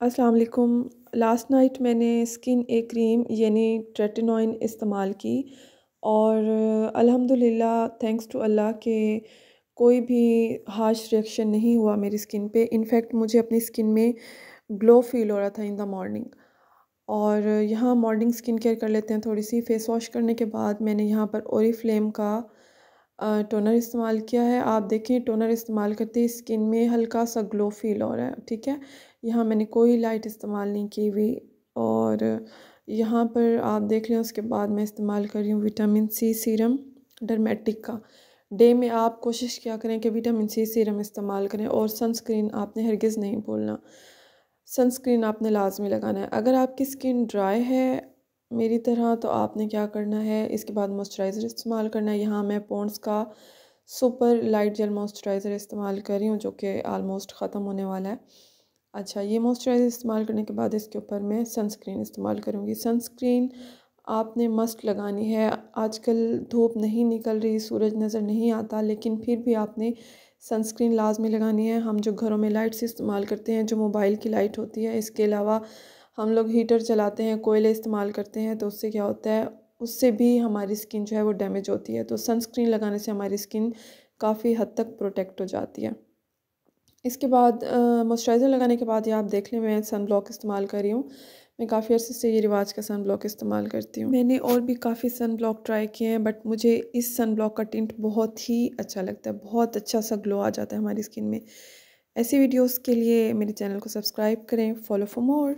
अस्सलाम वालेकुम। Last night मैंने स्किन ए क्रीम यानी ट्रेटिनॉइन इस्तेमाल की और अल्हम्दुलिल्लाह थैंक्स टू अल्लाह के कोई भी हार्श रिएक्शन नहीं हुआ मेरी स्किन पे। इनफैक्ट मुझे अपनी स्किन में ग्लो फील हो रहा था इन द मॉर्निंग और यहाँ मॉर्निंग स्किन केयर कर लेते हैं, थोड़ी सी फेस वॉश करने के बाद मैंने यहाँ पर ओरी फ्लेम का टोनर इस्तेमाल किया है। आप देखें टोनर इस्तेमाल करते ही स्किन में हल्का सा ग्लो फील हो रहा है, ठीक है? यहाँ मैंने कोई लाइट इस्तेमाल नहीं की हुई और यहाँ पर आप देख लें, उसके बाद मैं इस्तेमाल कर रही हूँ विटामिन सी सीरम डरमेटिक का। डे में आप कोशिश क्या करें कि विटामिन सी सीरम इस्तेमाल करें और सनस्क्रीन आपने हरगिज़ नहीं भूलना। सनस्क्रीन आपने लाजमी लगाना है। अगर आपकी स्किन ड्राई है मेरी तरह तो आपने क्या करना है? इसके बाद मॉइस्चराइज़र इस्तेमाल करना है। यहाँ मैं पॉन्ड्स का सुपर लाइट जेल मॉइस्चराइज़र इस्तेमाल कर रही हूँ, जो कि आलमोस्ट ख़त्म होने वाला है। अच्छा ये मॉइस्चराइज़र इस्तेमाल करने के बाद इसके ऊपर मैं सनस्क्रीन इस्तेमाल करूँगी। सनस्क्रीन आपने मस्ट लगानी है। आजकल धूप नहीं निकल रही, सूरज नज़र नहीं आता, लेकिन फिर भी आपने सनस्क्रीन लाजमी लगानी है। हम जो घरों में लाइट्स इस्तेमाल करते हैं, जो मोबाइल की लाइट होती है, इसके अलावा हम लोग हीटर चलाते हैं, कोयले इस्तेमाल करते हैं तो उससे क्या होता है, उससे भी हमारी स्किन जो है वो डैमेज होती है तो सनस्क्रीन लगाने से हमारी स्किन काफ़ी हद तक प्रोटेक्ट हो जाती है। इसके बाद मॉइस्चराइज़र लगाने के बाद ये आप देख लें, मैं सन ब्लॉक इस्तेमाल कर रही हूँ। मैं काफ़ी अर्से से ये रिवाज का सन ब्लॉक इस्तेमाल करती हूँ। मैंने और भी काफ़ी सन ब्लॉक ट्राई किए हैं बट मुझे इस सन ब्लॉक का टिंट बहुत ही अच्छा लगता है, बहुत अच्छा सा ग्लो आ जाता है हमारी स्किन में। ऐसी वीडियोस के लिए मेरे चैनल को सब्सक्राइब करें फॉलो फॉर मोर